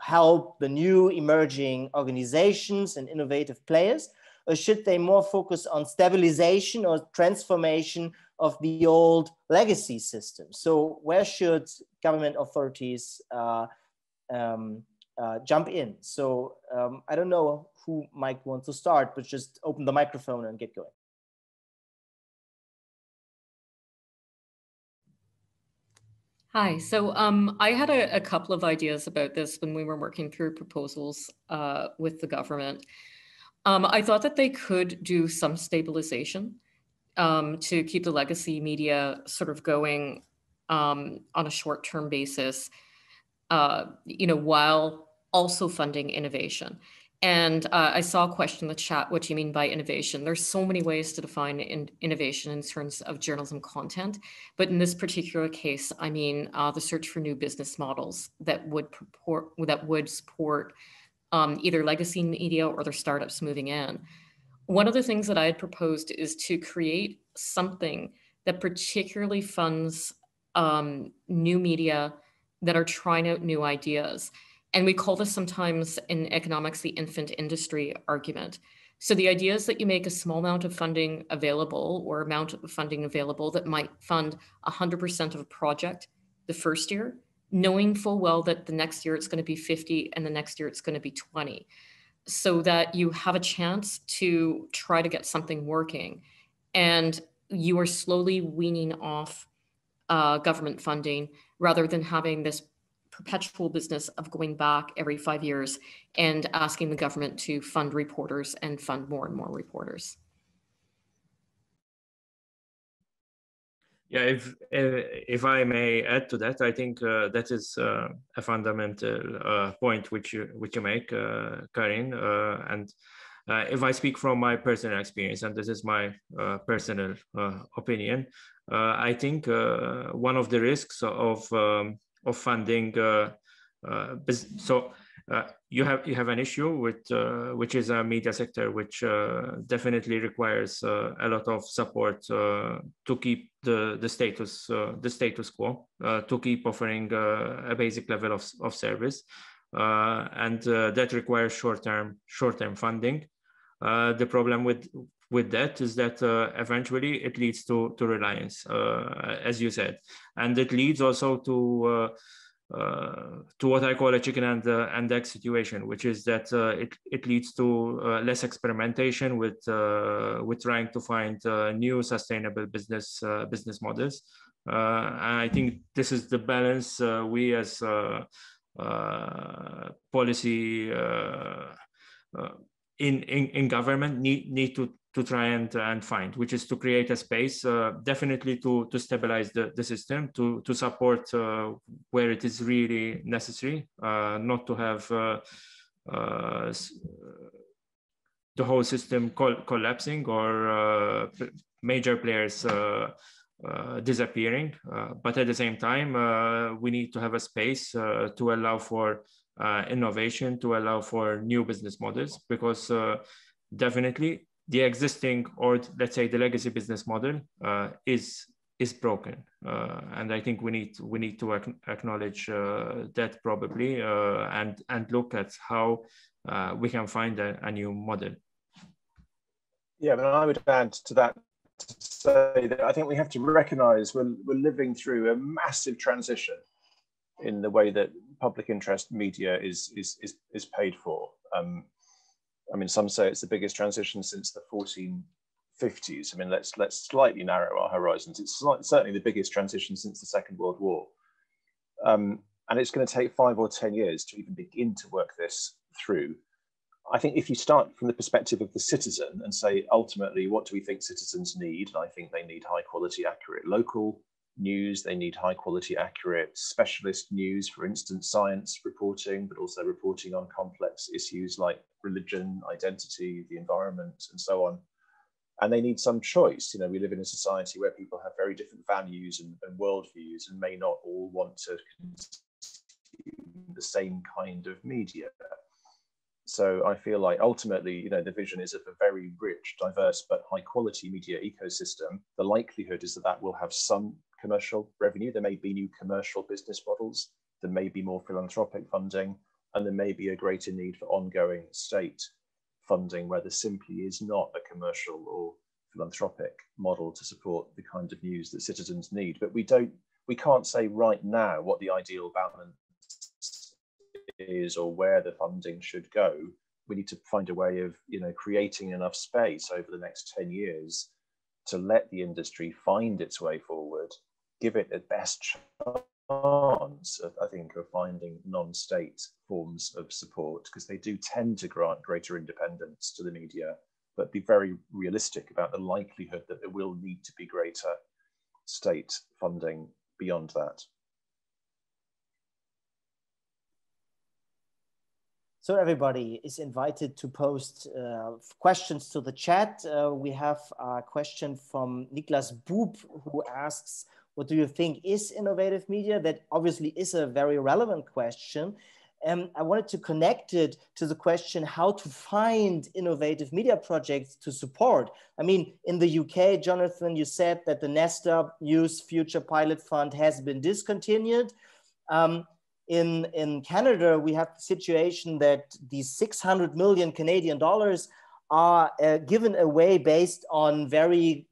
help the new emerging organizations and innovative players? Or should they more focus on stabilization or transformation of the old legacy system? So where should government authorities uh, um, uh, jump in? So um, I don't know who might want to start, but just open the microphone and get going. Hi. So um, I had a, a, couple of ideas about this when we were working through proposals uh, with the government. Um, I thought that they could do some stabilization um, to keep the legacy media sort of going um, on a short-term basis, uh, you know, while also funding innovation. And uh, I saw a question in the chat, what do you mean by innovation? There's so many ways to define in innovation in terms of journalism content. But in this particular case, I mean uh, the search for new business models that would purport, that would support um, either legacy media or their startups moving in. One of the things that I had proposed is to create something that particularly funds um, new media that are trying out new ideas And we call this sometimes in economics the infant industry argument. So the idea is that you make a small amount of funding available or amount of funding available that might fund 100% of a project the first year, knowing full well that the next year it's going to be 50 and the next year it's going to be 20 so that you have a chance to try to get something working and you are slowly weaning off uh, government funding rather than having this perpetual business of going back every five years and asking the government to fund reporters and fund more and more reporters. Yeah, if if I may add to that, I think uh, that is uh, a fundamental uh, point which you which you make, uh, Karyn. Uh, and uh, if I speak from my personal experience, and this is my personal opinion, I think one of the risks of um, of funding, so uh, you have you have an issue with uh, which is a media sector which uh, definitely requires uh, a lot of support uh, to keep the the status uh, the status quo to keep offering a basic level of, of service and that requires short term short term funding the problem with with that is that eventually it leads to to reliance as you said and it leads also to uh, to what I call a chicken and uh, and egg situation, which is that uh, it it leads to uh, less experimentation with uh, with trying to find uh, new sustainable business business models. and I think this is the balance we as policy in, in in government need need to to try and, and find, which is to create a space, uh, definitely to, to stabilize the, the system, to, to support uh, where it is really necessary, uh, not to have uh, uh, the whole system col collapsing or uh, major players disappearing. but at the same time, we need to have a space to allow for innovation, to allow for new business models, because definitely the existing or let's say the legacy business model uh, is is broken. Uh, and i think we need we need to acknowledge uh, that probably uh, and and look at how uh, we can find a, a, new model. Yeah but i would add to that to say that i think we have to recognize we're, we're living through a massive transition in the way that public interest media is is is, is paid for. Um, I mean, some say it's the biggest transition since the 1450s. I mean, let's let's slightly narrow our horizons. It's certainly the biggest transition since the Second World War, um, and it's going to take five or ten years to even begin to work this through. I think if you start from the perspective of the citizen and say, ultimately, what do we think citizens need? And I think they need high quality, accurate local news. They need high quality, accurate specialist news, for instance, science reporting, but also reporting on complex issues like religion, identity, the environment, and so on. And they need some choice. You know, we live in a society where people have very different values and, and worldviews and may not all want to consume the same kind of media. So I feel like ultimately, you know, the vision is of a very rich, diverse, but high quality media ecosystem. The likelihood is that that will have some commercial revenue. There may be new commercial business models. There may be more philanthropic funding, and there may be a greater need for ongoing state funding where there simply is not a commercial or philanthropic model to support the kind of news that citizens need. But we don't, we can't say right now what the ideal balance is or where the funding should go. We need to find a way of, you know, creating enough space over the next 10 years to let the industry find its way forward give it the best chance, of, I think, of finding non-state forms of support because they do tend to grant greater independence to the media, but be very realistic about the likelihood that there will need to be greater state funding beyond that. So everybody is invited to post uh, questions to the chat. Uh, we have a question from Niklas Boop who asks, what do you think is innovative media? That obviously is a very relevant question. And I wanted to connect it to the question how to find innovative media projects to support. I mean, in the UK, Jonathan, you said that the Nesta News Future Pilot Fund has been discontinued. Um, in, in Canada, we have the situation that these 600 million Canadian dollars are uh, given away based on very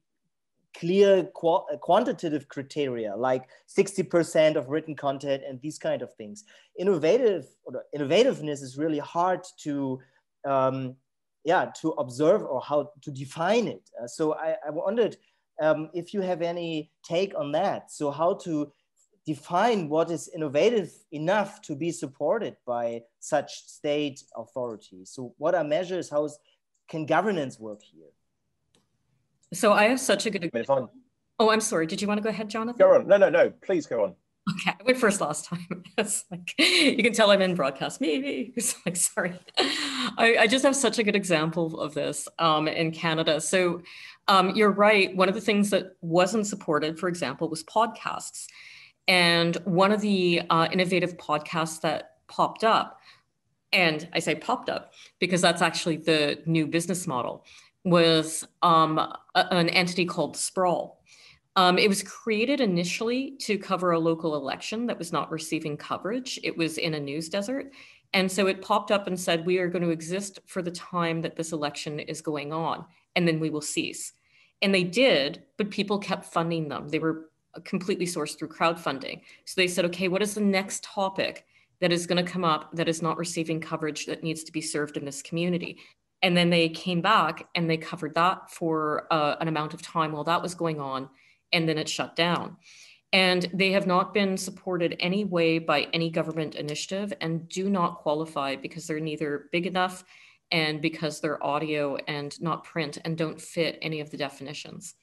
clear qu quantitative criteria like 60% of written content and these kind of things. Innovative innovativeness is really hard to um, yeah to observe or how to define it. Uh, so I, I wondered um, if you have any take on that. So how to define what is innovative enough to be supported by such state authorities so what are measures? How can governance work here so I have such a good. example. Oh, I'm sorry. Did you want to go ahead, Jonathan? Go on. No, no, no. Please go on. Okay, I went first last time. it's like you can tell I'm in broadcast. Maybe it's like sorry. I, I, just have such a good example of this um, in Canada. So um, you're right. One of the things that wasn't supported, for example, was podcasts. And one of the uh, innovative podcasts that popped up, and I say popped up because that's actually the new business model, was um, a, an entity called Sprawl. Um, it was created initially to cover a local election that was not receiving coverage. It was in a news desert. And so it popped up and said, We are going to exist for the time that this election is going on, and then we will cease. And they did, but people kept funding them. They were completely sourced through crowdfunding. So they said, Okay, what is the next topic that is going to come up that is not receiving coverage that needs to be served in this community? And then they came back and they covered that for uh, an amount of time while that was going on. And then it shut down. And they have not been supported any way by any government initiative and do not qualify because they're neither big enough and because they're audio and not print and don't fit any of the definitions.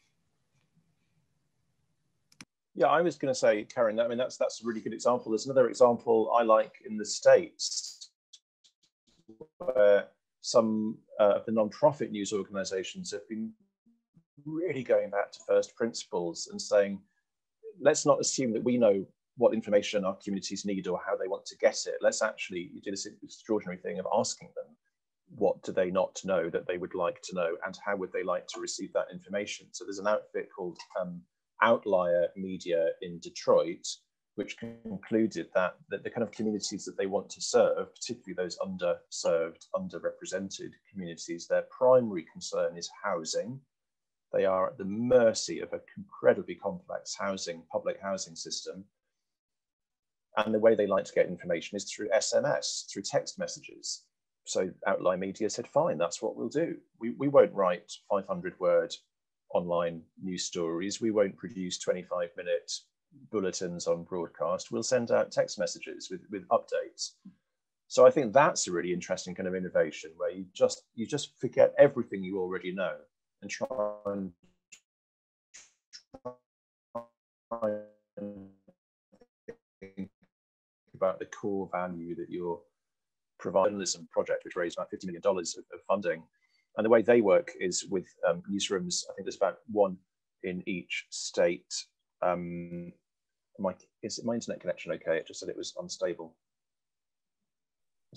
Yeah, I was going to say, Karyn. I mean, that's that's a really good example. There's another example I like in the states where some uh, of the non-profit news organizations have been really going back to first principles and saying, let's not assume that we know what information our communities need or how they want to get it. Let's actually do this extraordinary thing of asking them what do they not know that they would like to know and how would they like to receive that information. So there's an outfit called um, Outlier Media in Detroit which concluded that, that the kind of communities that they want to serve, particularly those underserved, underrepresented communities, their primary concern is housing. They are at the mercy of an incredibly complex housing, public housing system. And the way they like to get information is through SMS, through text messages. So Outlier Media said, fine, that's what we'll do. We, we won't write 500 word online news stories. We won't produce 25 minute bulletins on broadcast, we'll send out text messages with, with updates. So I think that's a really interesting kind of innovation where you just you just forget everything you already know and try and, think about the core value that your journalism project, which raised about $50 million of, of, funding. And the way they work is with um, newsrooms, I think there's about one in each state um, my is my internet connection okay? It just said it was unstable.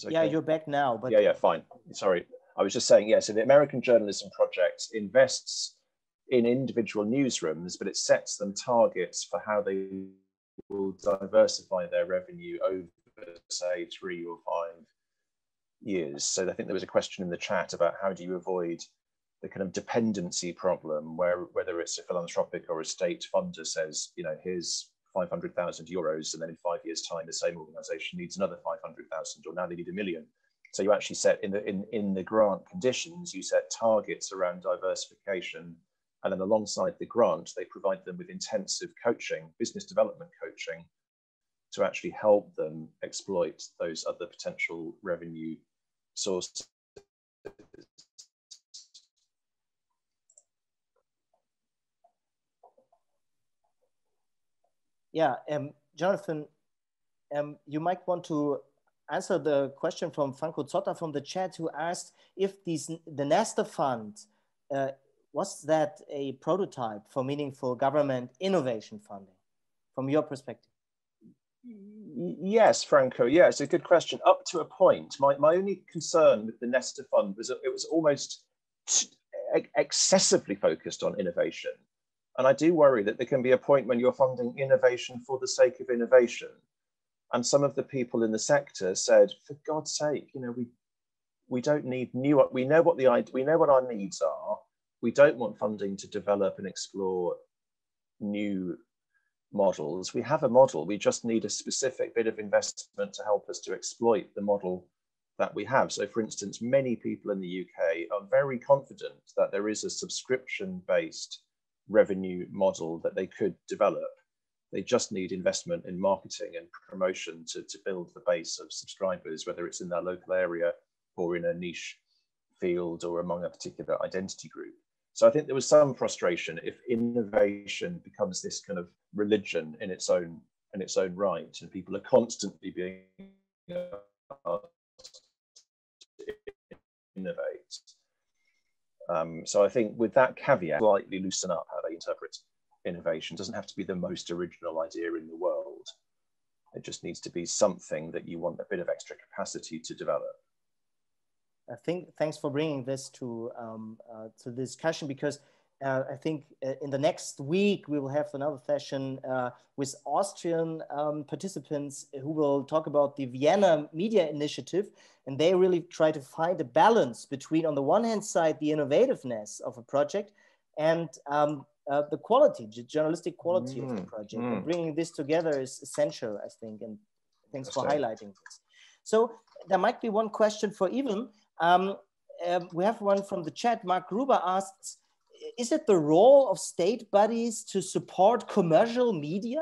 Okay. Yeah, you're back now. But yeah, yeah, fine. Sorry, I was just saying. Yeah, so the American Journalism Project invests in individual newsrooms, but it sets them targets for how they will diversify their revenue over, say, three or five years. So I think there was a question in the chat about how do you avoid the kind of dependency problem where whether it's a philanthropic or a state funder says, you know, here's 500,000 euros, and then in five years' time, the same organization needs another 500,000, or now they need a million. So you actually set in the in, in the grant conditions, you set targets around diversification, and then alongside the grant, they provide them with intensive coaching, business development coaching, to actually help them exploit those other potential revenue sources Yeah, um, Jonathan, um, you might want to answer the question from Franco Zotta from the chat who asked if these, the Nesta Fund, uh, was that a prototype for meaningful government innovation funding from your perspective? Yes, Franco. Yeah, it's a good question. Up to a point, my, my only concern with the Nesta Fund was it was almost excessively focused on innovation. And I do worry that there can be a point when you're funding innovation for the sake of innovation. And some of the people in the sector said, for God's sake, you know, we we don't need new we know what the we know what our needs are. We don't want funding to develop and explore new models. We have a model, we just need a specific bit of investment to help us to exploit the model that we have. So for instance, many people in the UK are very confident that there is a subscription-based revenue model that they could develop. They just need investment in marketing and promotion to, to build the base of subscribers, whether it's in their local area or in a niche field or among a particular identity group. So I think there was some frustration if innovation becomes this kind of religion in its own in its own right, and people are constantly being innovate. Um, so I think with that caveat, slightly loosen up how they interpret innovation. It doesn't have to be the most original idea in the world. It just needs to be something that you want a bit of extra capacity to develop. I think thanks for bringing this to um, uh, to the discussion because uh, I think uh, in the next week we will have another session uh, with Austrian um, participants who will talk about the Vienna Media Initiative, and they really try to find a balance between, on the one hand side, the innovativeness of a project and um, uh, the quality, the journalistic quality mm, of the mm, project. Mm. Bringing this together is essential, I think, and thanks That's for right. highlighting this. So there might be one question for Ivan. Um, um, we have one from the chat. Mark Gruber asks, is it the role of state bodies to support commercial media?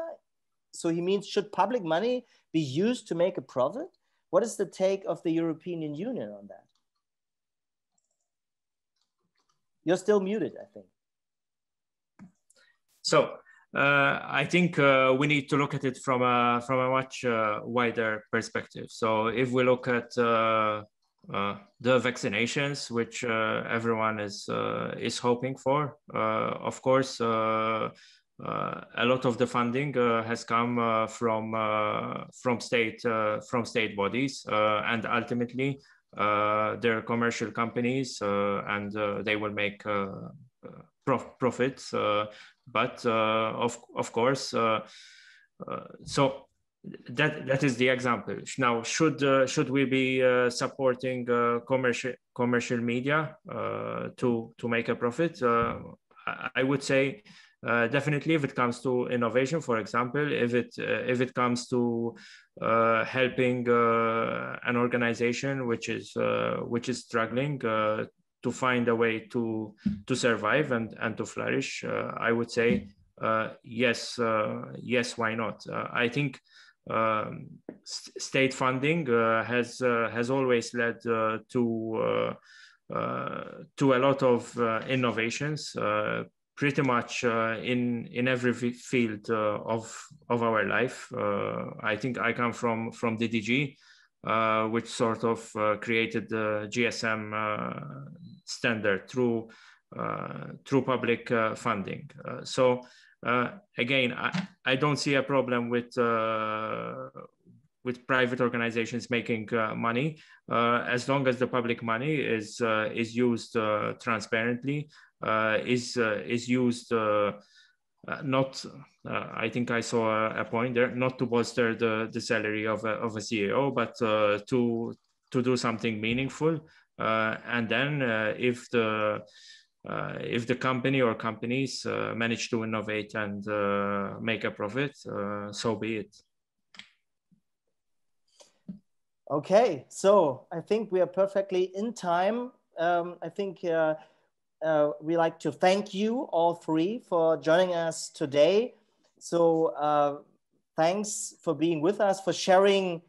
So he means, should public money be used to make a profit? What is the take of the European Union on that? You're still muted, I think. So uh, I think uh, we need to look at it from a from a much uh, wider perspective. So if we look at uh, Uh, the vaccinations, which uh, everyone is uh, is hoping for. Uh, of course, uh, a lot of the funding has come from from state from state bodies, and ultimately they're commercial companies, and they will make prof- profits. but of of course, so that that is the example. Now, should uh, should we be uh, supporting uh, commercial commercial media uh, to to make a profit? Uh, I would say uh, definitely if it comes to innovation, for example, if it if it comes to helping an organization which is which is struggling to find a way to to survive and and to flourish, I would say yes, yes, why not? I think um, state funding uh, has uh, has always led uh, to to a lot of innovations pretty much uh, in in every field uh, of of our life. Uh, I think I come from from DDG, which sort of created the GSM standard through through public funding. so uh, again, I, I don't see a problem with uh, with private organizations making uh, money uh, as long as the public money is uh, is used uh, transparently, is is used not. I think I saw a, a, point there, not to bolster the, the salary of a, of a CEO, but to to do something meaningful. and then if the if the company or companies uh, manage to innovate and uh, make a profit, so be it. Okay, so I think we are perfectly in time. Um, I think uh, uh, we like to thank you all three for joining us today. So uh, thanks for being with us, for sharing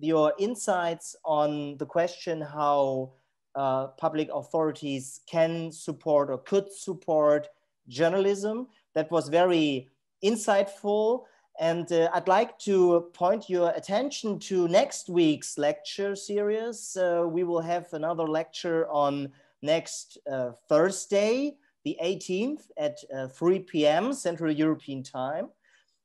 your insights on the question how uh, public authorities can support or could support journalism. That was very insightful. And uh, I'd like to point your attention to next week's lecture series. Uh, we will have another lecture on next uh, Thursday, the 18th at uh, 3 p.m. Central European Time.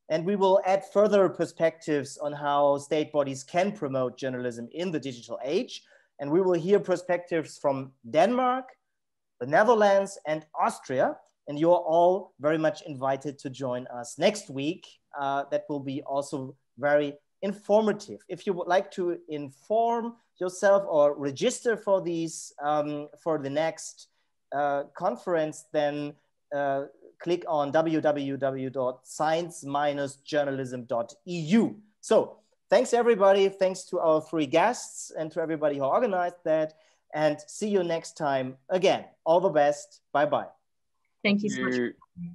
And we will add further perspectives on how state bodies can promote journalism in the digital age and we will hear perspectives from Denmark, the Netherlands, and Austria. And you're all very much invited to join us next week. Uh, that will be also very informative. If you would like to inform yourself or register for these um, for the next uh, conference, then uh, click on www.science-journalism.eu. So thanks everybody. Thanks to our three guests and to everybody who organized that. And see you next time again. All the best. Bye-bye. Thank you so much.